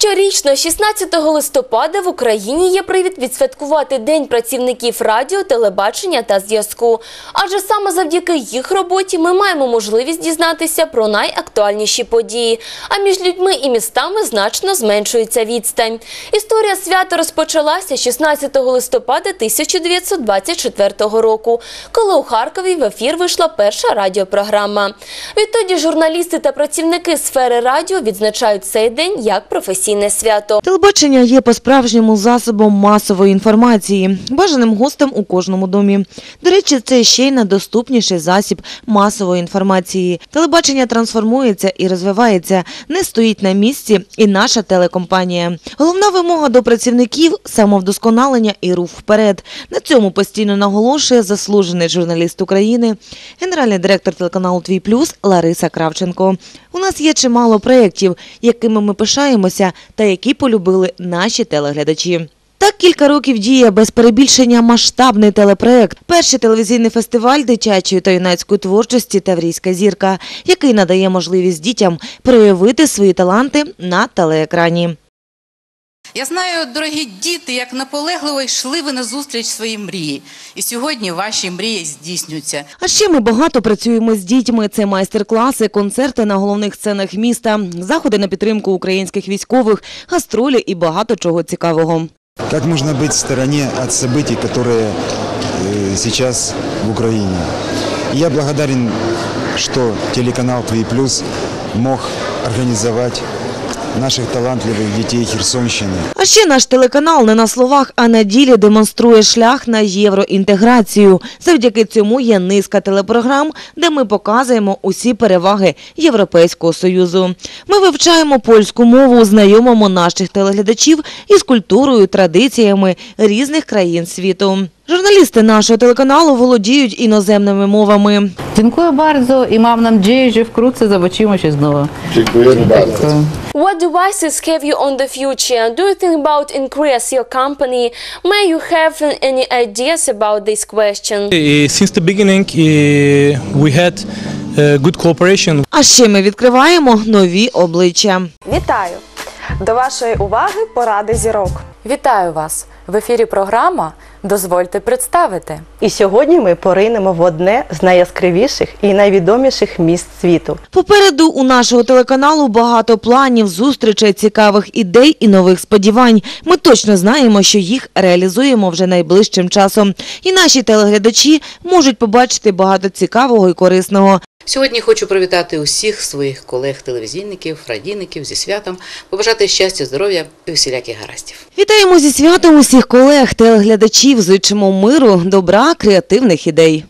Щорічно, 16 листопада в Україні є привід відсвяткувати День працівників радіо, телебачення та зв'язку. Адже саме завдяки їх роботі ми маємо можливість дізнатися про найактуальніші події. А між людьми і містами значно зменшується відстань. Історія свята розпочалася 16 листопада 1924 року, коли у Харкові в ефір вийшла перша радіопрограма. Відтоді журналісти та працівники сфери радіо відзначають цей день як професійне свято. Телебачення є по-справжньому засобом масової інформації, бажаним гостем у кожному домі. До речі, це ще й найдоступніший засіб масової інформації. Телебачення трансформується і розвивається, не стоїть на місці і наша телекомпанія. Головна вимога до працівників – самовдосконалення і рух вперед. На цьому постійно наголошує заслужений журналіст України, генеральний директор телеканалу «Твій плюс» Лариса Кравченко. У нас є чимало проєктів, якими ми пишаємося та які полюбили наші телеглядачі. Так кілька років діє без перебільшення масштабний телепроект. Перший телевізійний фестиваль дитячої та юнацької творчості Таврійська зірка, який надає можливість дітям проявити свої таланти на телеекрані. Я знаю, дорогі діти, як наполегливо йшли ви на зустріч своїй мрії. І сьогодні ваші мрії здійснюються. А ще ми багато працюємо з дітьми. Це майстер-класи, концерти на головних сценах міста, заходи на підтримку українських військових, гастролі і багато чого цікавого. Как можно быть в стороне от событий, которые э, сейчас в Украине? И Я благодарен, что телеканал «Твой плюс» мог организовать наших талантливых детей Херсонщины. А ще наш телеканал не на словах, а на ділі демонструє шлях на євроінтеграцію. Завдяки цьому є низка телепрограм, де ми показуємо усі переваги Європейського Союзу. Ми вивчаємо польську мову, знайомимо наших телеглядачів із культурою, традиціями різних країн світу. Журналісти нашого телеканалу володіють іноземними мовами. Bardzo i mam nadzieję, że wkrótce zobaczymy się znowu. Dziękujemy bardzo. Dziękuję. What devices have you on the future? Do you think about increase your company? May you have any ideas about this question? Uh, Since the beginning, uh, we had uh, good cooperation А ще ми відкриваємо нові обличчя. Вітаю! До вашої уваги поради зірок. Вітаю вас! В ефірі програма Дозвольте представити. І сьогодні ми поринемо в одне з найяскравіших і найвідоміших міст світу. Попереду у нашого телеканалу багато планів, зустрічей, цікавих ідей і нових сподівань. Ми точно знаємо, що їх реалізуємо вже найближчим часом. І наші телеглядачі можуть побачити багато цікавого і корисного. Сьогодні хочу привітати усіх своїх колег-телевізійників, радійників зі святом, побажати щастя, здоров'я і усіляких гараздів. Вітаємо зі святом усіх колег, телеглядачів, зичимо миру, добра, креативних ідей.